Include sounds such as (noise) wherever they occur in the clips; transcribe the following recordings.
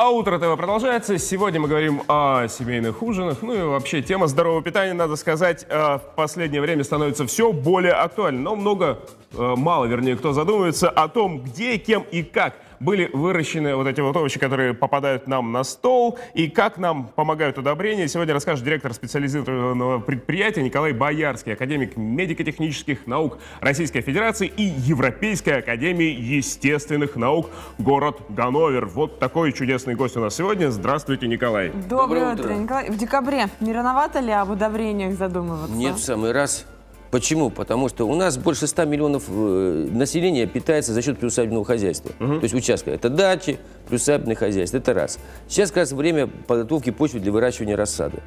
А утро ТВ продолжается. Сегодня мы говорим о семейных ужинах. Ну и вообще тема здорового питания, надо сказать, э, в последнее время становится все более актуальной. Но много, э, мало вернее, кто задумывается о том, где, кем и как были выращены вот эти вот овощи, которые попадают нам на стол, и как нам помогают удобрения. Сегодня расскажет директор специализированного предприятия Николай Боярский, академик медико-технических наук Российской Федерации и Европейской Академии естественных наук город Ганновер. Вот такой чудесный гость у нас сегодня. Здравствуйте, Николай. Доброе, Доброе утро, утро. Николай. В декабре не рановато ли об удобрениях задумываться? Нет, в самый раз. Почему? Потому что у нас больше 100 миллионов э, населения питается за счет приусадебного хозяйства. То есть участка. Это дачи, приусадебное хозяйство. Это раз. Сейчас как раз время подготовки почвы для выращивания рассады.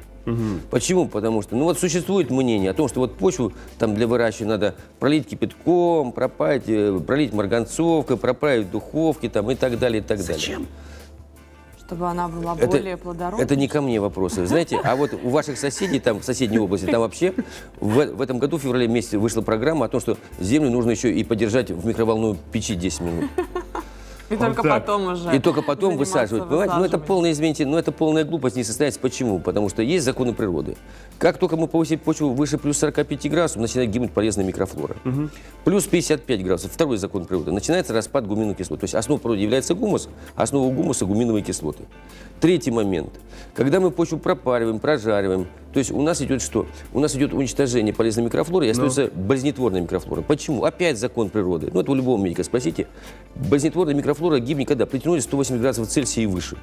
Почему? Потому что, ну вот существует мнение о том, что вот почву там для выращивания надо пролить кипятком, пропаять, э, пролить марганцовкой, проправить в духовке там и так далее, и так далее. Зачем? Чтобы она была Это- более плодородной? Это не ко мне вопросы. Знаете, а вот у ваших соседей там в соседней области, там вообще в, в этом году в феврале месяце вышла программа о том, что землю нужно еще и подержать в микроволновой печи 10 минут. И только так. потом уже И только потом высаживать. Понимаете? Ну это полная, извините, ну это полная глупость не состоится. Почему? Потому что есть законы природы. Как только мы повысим почву выше плюс 45 градусов, начинает гибнуть полезная микрофлора. Плюс 55 градусов, второй закон природы, начинается распад гуминовых кислот. То есть основой природы является гумус, а основа гумуса – гуминовые кислоты. Третий момент. Когда мы почву пропариваем, прожариваем, то есть у нас идет что? У нас идет уничтожение полезной микрофлоры и остается болезнетворная микрофлора. Почему? Опять закон природы. Ну, это у любого медика спросите. Болезнетворная микрофлора гибнет когда? При теноре 180 градусов Цельсия и выше.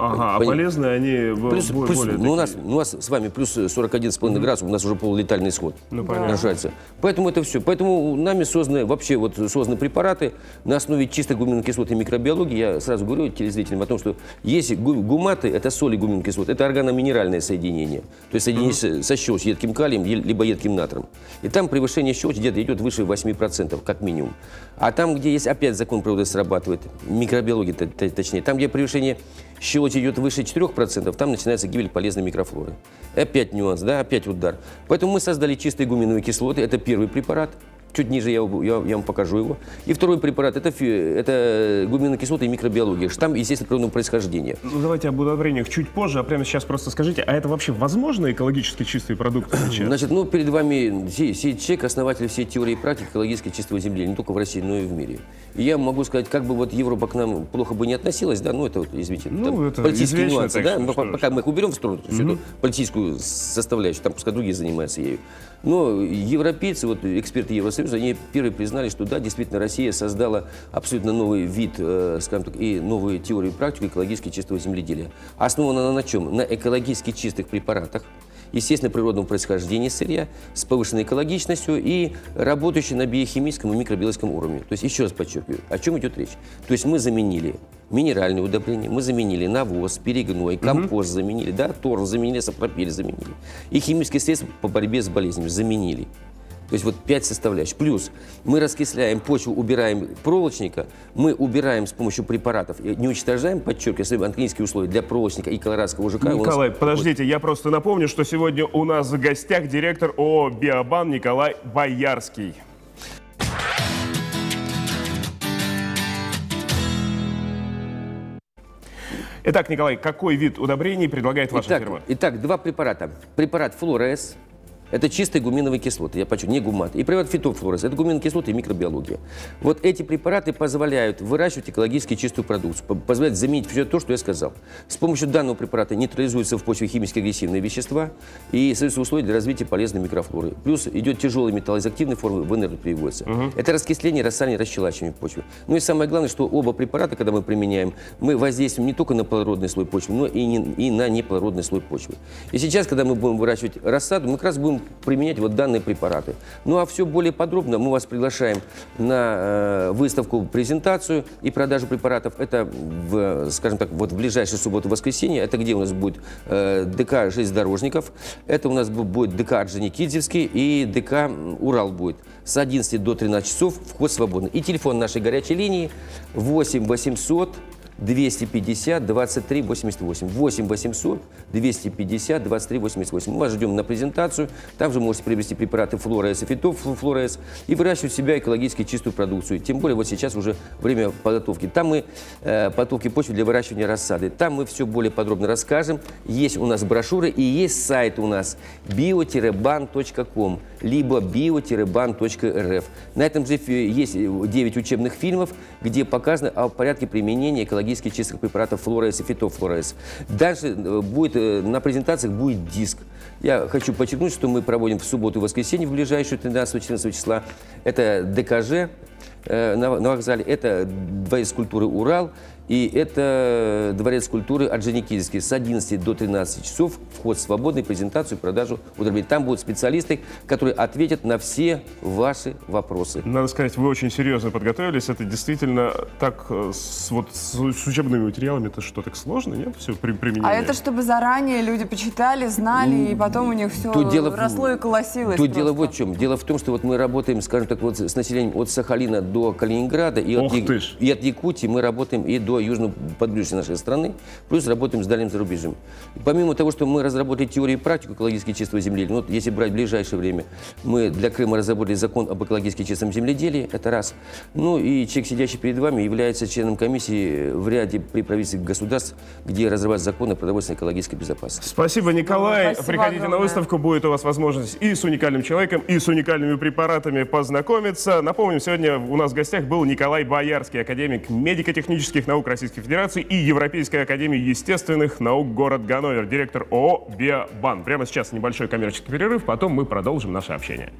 Ага, а полезные они Плюс, бо- плюс- более ну, у, нас, ну, у нас с вами плюс 41,5 градусов, у нас уже полулетальный исход Ну, нарушается. Поэтому это все. Поэтому нами созданы вообще вот созданы препараты на основе чистой и микробиологии. Я сразу говорю телезрителям о том, что есть гу- гуматы, это соли гуминовой кислоты, это органоминеральное соединение. То есть соединение с- со щелочь, едким калием, либо едким натром. И там превышение щелочи где-то идет выше 8%, как минимум. А там, где есть опять закон природы срабатывает, микробиология точнее, там, где превышение щелочи идет выше 4%, там начинается гибель полезной микрофлоры. Опять нюанс, да, опять удар. Поэтому мы создали чистые гуминовые кислоты, это первый препарат. Чуть ниже я, я, я вам покажу его. И второй препарат это, фи- это гуминовые кислоты и микробиология. Штамм, естественно, природного происхождения. Ну, давайте об удобрениях чуть позже, а прямо сейчас просто скажите, а это вообще возможно экологически чистые продукты (clears throat) сейчас? Значит, ну, перед вами Сидчек, основатель всей теории и практики экологически чистого земления, не только в России, но и в мире. И я могу сказать, как бы вот Европа к нам плохо бы не относилась, да, ну, это вот, извините, Ну, там это политические нюансы, так да, но пока мы их уберем в сторону, всю эту политическую составляющую, там пускай другие занимаются ею. Но европейцы, вот эксперты Евросоюза, они первые признали, что да, действительно, Россия создала абсолютно новый вид, э, скажем так, и новую теорию и практику экологически чистого земледелия. Основана она на чем? На экологически чистых препаратах, естественно, природного происхождения сырья, с повышенной экологичностью и работающей на биохимическом и микробиологическом уровне. То есть, еще раз подчеркиваю, о чем идет речь. То есть, мы заменили минеральные удобрения, мы заменили навоз, перегной, компост заменили, да, торф заменили, сапропель заменили. И химические средства по борьбе с болезнями заменили. То есть вот пять составляющих. Плюс мы раскисляем почву, убираем проволочника, мы убираем с помощью препаратов, не уничтожаем, подчеркиваю, если анклинические условия для проволочника и колорадского ЖК. у нас- Николай, подождите, я просто напомню, что сегодня у нас в гостях директор ООО «Биобан» Николай Боярский. Итак, Николай, какой вид удобрений предлагает ваша Итак, фирма? итак, два препарата. Препарат Флорес, это чистые гуминовые кислоты, я подчеркну, не гумат. И препарат фитофлорес, это гуминовые кислоты и микробиология. Вот эти препараты позволяют выращивать экологически чистую продукцию, по- позволяют заменить все то, что я сказал. С помощью данного препарата нейтрализуются в почве химически агрессивные вещества и создаются условия для развития полезной микрофлоры. Плюс идет тяжелый металл из активной формы в энергию переводится. Это раскисление, рассаливание, расщелачивание почвы. Ну и самое главное, что оба препарата, когда мы применяем, мы воздействуем не только на плодородный слой почвы, но и, не- и на неплодородный слой почвы. И сейчас, когда мы будем выращивать рассаду, мы как раз будем применять вот данные препараты. Ну а все более подробно мы вас приглашаем на э, выставку, презентацию и продажу препаратов. Это, в, скажем так, вот в ближайшую субботу-воскресенье. Это где у нас будет э, ДК «Железнодорожников», это у нас бу- будет ДК Орджоникидзевский и ДК «Урал» будет. С 11 до 13 часов вход свободный. И телефон нашей горячей линии 8 800 250 23 88. 8 800 250 23 88. Мы вас ждем на презентацию. Там же можете приобрести препараты Флора-С и Флора-С и выращивать себя экологически чистую продукцию. Тем более вот сейчас уже время подготовки. Там мы э, подготовки почвы для выращивания рассады. Там мы все более подробно расскажем. Есть у нас брошюры и есть сайт у нас bio-ban.com либо bio-ban.rf. На этом же есть 9 учебных фильмов, где показано о порядке применения экологически чистых препаратов флорес и фитофлорес. Дальше э, будет, э, на презентациях будет диск. Я хочу подчеркнуть, что мы проводим в субботу и воскресенье в ближайшую 13-14 числа. Это ДКЖ э, на, на вокзале, это дворец культуры «Урал», и это дворец культуры Орджоникидзевский с 11 до 13 часов. Вход свободный, презентацию, продажу удовлетворения. Там будут специалисты, которые ответят на все ваши вопросы. Надо сказать, вы очень серьезно подготовились. Это действительно так, э, с, вот с учебными материалами, это что, так сложно, нет? Все при, применение. А это чтобы заранее люди почитали, знали, и потом у них все Тут дело росло и колосилось Тут дело просто. вот в чем. Дело в том, что вот мы работаем, скажем так, вот с населением от Сахалина до Калининграда, и, от, Ох ты ж. и от Якутии мы работаем и до южного подбрюшья нашей страны, плюс работаем с дальним зарубежьем. И помимо того, что мы разработали теорию и практику экологически чистого земледелия, ну, вот если брать ближайшее время, мы для Крыма разработали закон об экологически чистом земледелии, это раз. Ну и человек, сидящий перед вами, является членом комиссии в ряде при правительстве государств, где разрабатывают законы о продовольственной экологической безопасности. Спасибо, Николай. Спасибо Приходите на огромное. выставку, будет у вас возможность и с уникальным человеком, и с уникальными препаратами познакомиться. Напомним, сегодня у нас в гостях был Николай Боярский, академик медико-технических наук Российской Федерации и Европейской академии естественных наук город Ганновер, директор ООО «Биобан». Прямо сейчас небольшой коммерческий перерыв, потом мы продолжим наше общение.